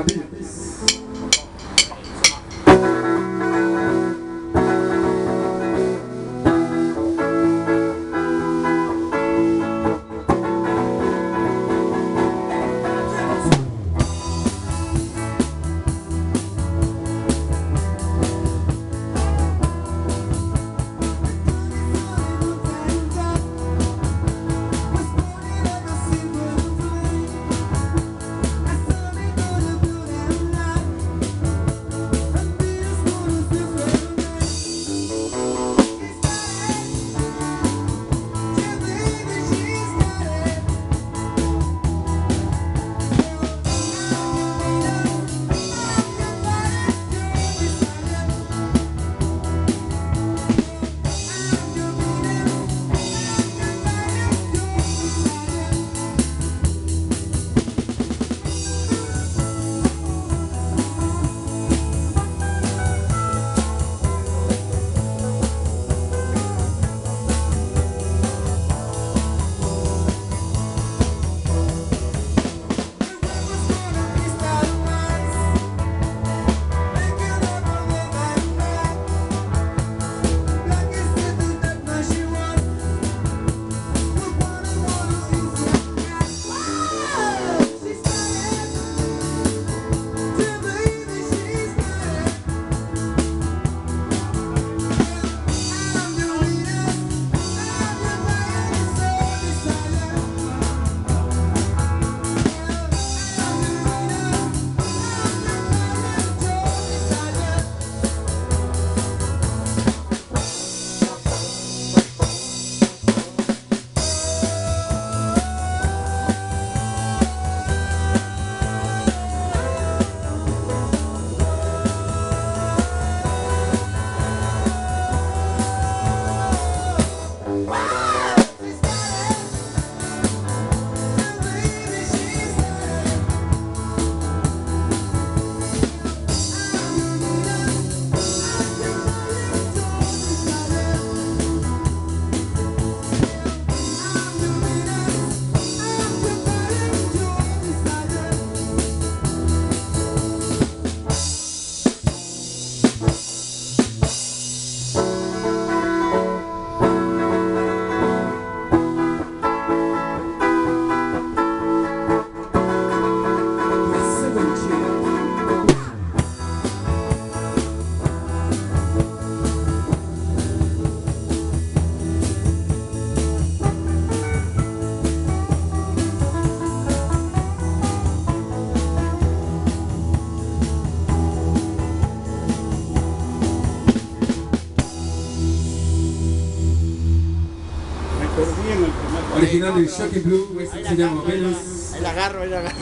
my business. Original de Shocking Blue, se llama Venus. La agarro, la agarro.